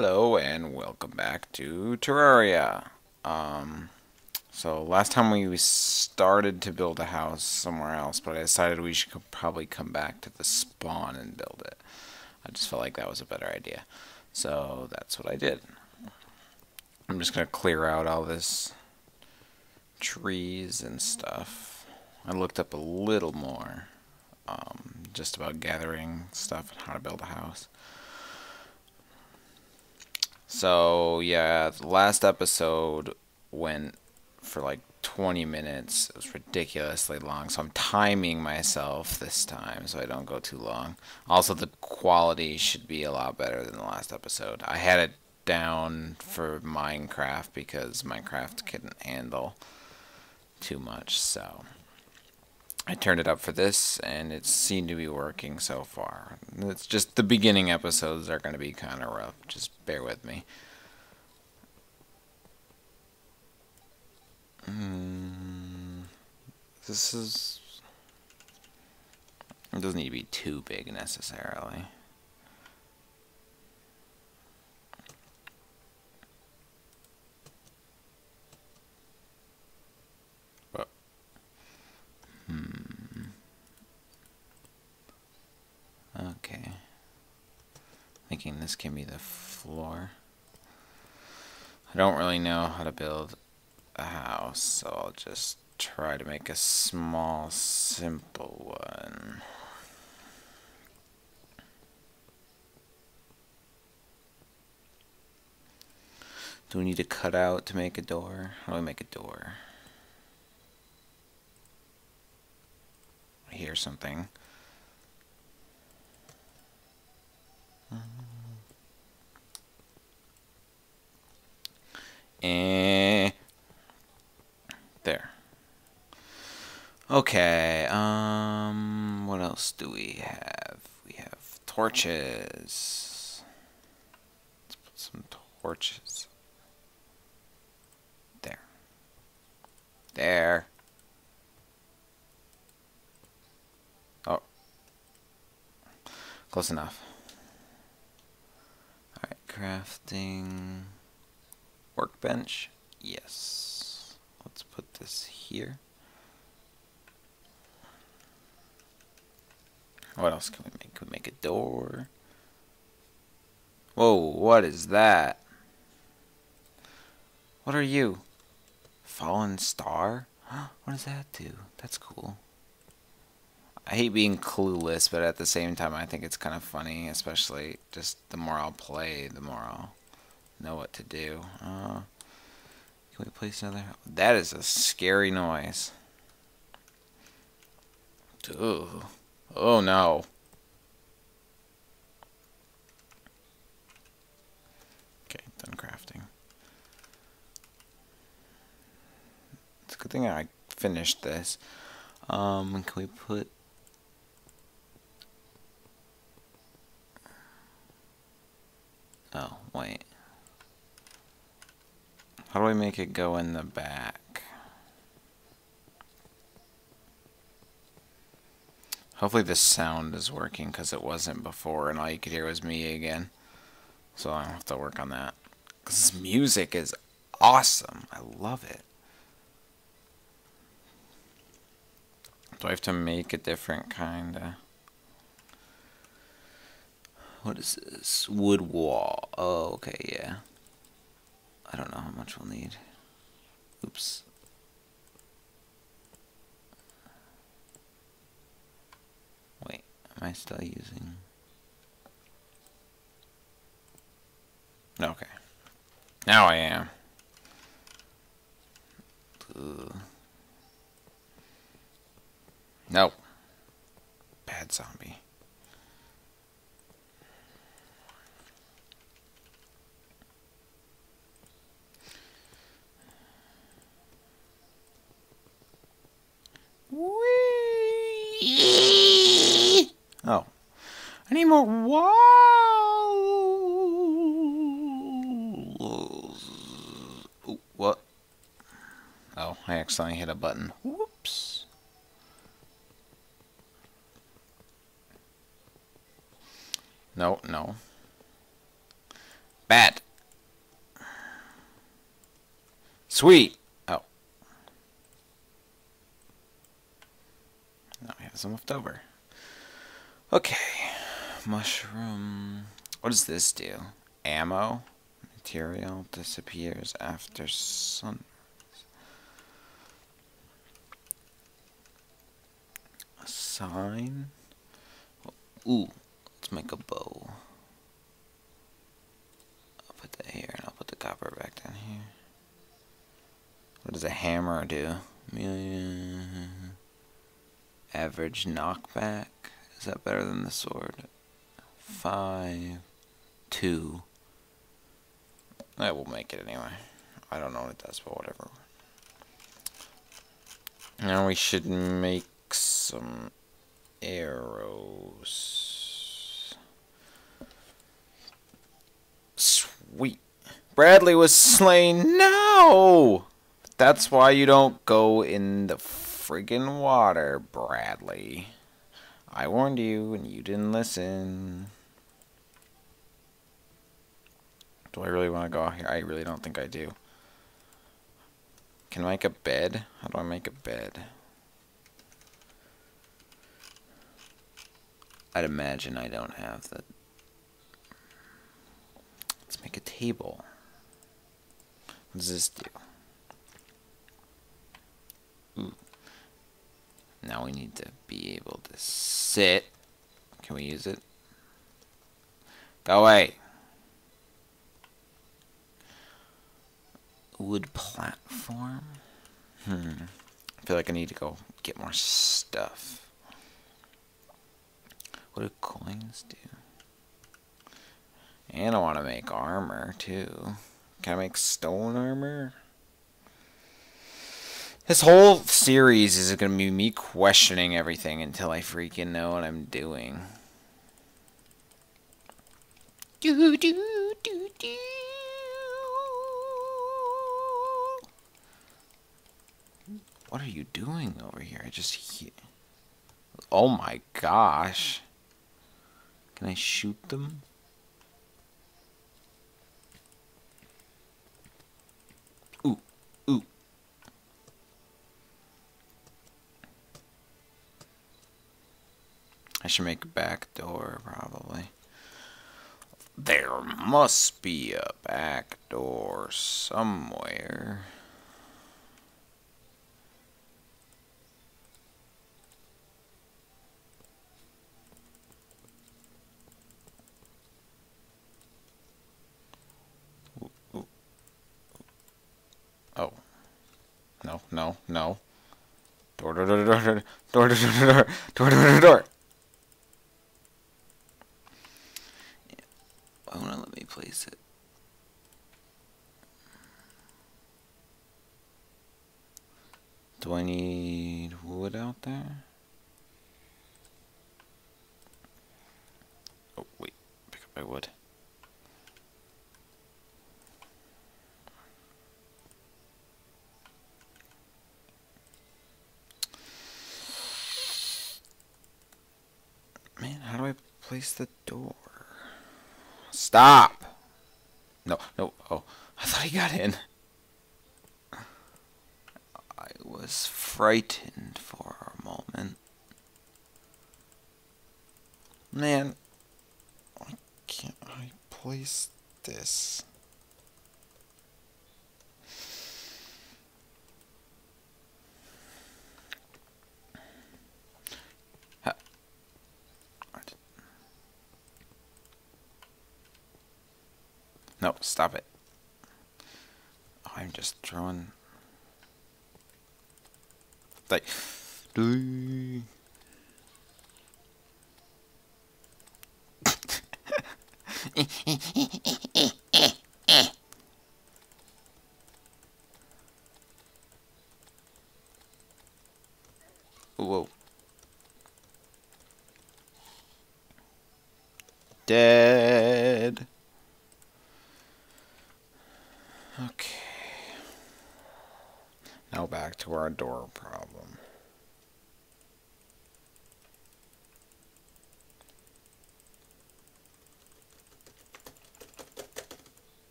Hello and welcome back to Terraria. Um, so last time we started to build a house somewhere else, but I decided we should probably come back to the spawn and build it. I just felt like that was a better idea. So that's what I did. I'm just going to clear out all this trees and stuff. I looked up a little more um, just about gathering stuff and how to build a house. So yeah, the last episode went for like 20 minutes. It was ridiculously long, so I'm timing myself this time so I don't go too long. Also, the quality should be a lot better than the last episode. I had it down for Minecraft because Minecraft couldn't handle too much, so I turned it up for this, and it seemed to be working so far. It's just the beginning episodes are going to be kind of rough. Just bear with me. Mm, this is... It doesn't need to be too big necessarily. Hmm. Okay. Thinking this can be the floor. I don't really know how to build a house, so I'll just try to make a small, simple one. Do we need to cut out to make a door? How do we make a door? I hear something. And there. Okay, um, what else do we have? We have torches. Let's put some torches. There. There. Oh. Close enough. Alright, crafting workbench. Yes. Let's put this here. What else can we make? Can we make a door? Whoa, what is that? What are you? Fallen star? What does that do? That's cool. I hate being clueless, but at the same time, I think it's kind of funny, especially just the more I'll play, the more I'll know what to do. Uh, can we place another? That is a scary noise. Ugh. Oh no. Okay, done crafting. It's a good thing I finished this. Um, can we put Oh, wait. How do I make it go in the back? Hopefully this sound is working because it wasn't before and all you could hear was me again. So I have to work on that. Because this music is awesome. I love it. Do I have to make a different kind of... What is this? Wood wall. Oh, okay, yeah. I don't know how much we'll need. Oops. Wait, am I still using... Okay. Now I am. Ugh. Nope. Bad zombie. Oh. I need more walls. Ooh, what? Oh, I accidentally hit a button. Whoops. No, no. Bad. Sweet. Have some left over. Okay. Mushroom. What does this do? Ammo? Material disappears after sun. A sign? Ooh, let's make a bow. I'll put that here and I'll put the copper back down here. What does a hammer do? Average knockback. Is that better than the sword? Five. Two. I will make it anyway. I don't know what it does, but whatever. Now we should make some arrows. Sweet. Bradley was slain. No! That's why you don't go in the friggin' water, Bradley. I warned you and you didn't listen. Do I really want to go out here? I really don't think I do. Can I make a bed? How do I make a bed? I'd imagine I don't have the... Let's make a table. What does this do? Now we need to be able to sit. Can we use it? Go away. Wood platform. Hmm. I feel like I need to go get more stuff. What do coins do? And I want to make armor too. Can I make stone armor? This whole series is going to be me questioning everything until I freaking know what I'm doing. Do, do, do, do. What are you doing over here? I just. Oh my gosh. Can I shoot them? Ooh, ooh. I should make a back door, probably. There must be a back door somewhere. Oh. No, no, no. Door, door, door, door, door, door, door, door, door, door, door, door, door. Why won't it let me place it? Do I need wood out there? Oh, wait. Pick up my wood. Man, how do I place the door? Stop! No, no, oh, I thought he got in. I was frightened for a moment. Man, why can't I place this? No, stop it. I'm just throwing. Like. Whoa. Dead. our door problem.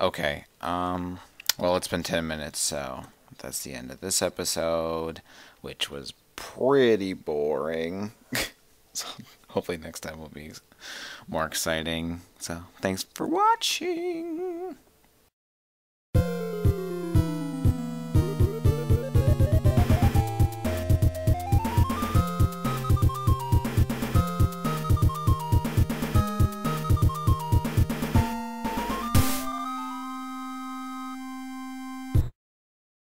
okay, um, well, it's been 10 minutes, so that's the end of this episode, which was pretty boring. so hopefully next time will be more exciting. So thanks for watching.